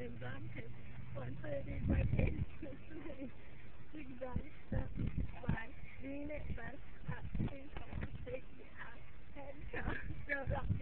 tubes on because one foot is my stuff by doing it, but I think I'm.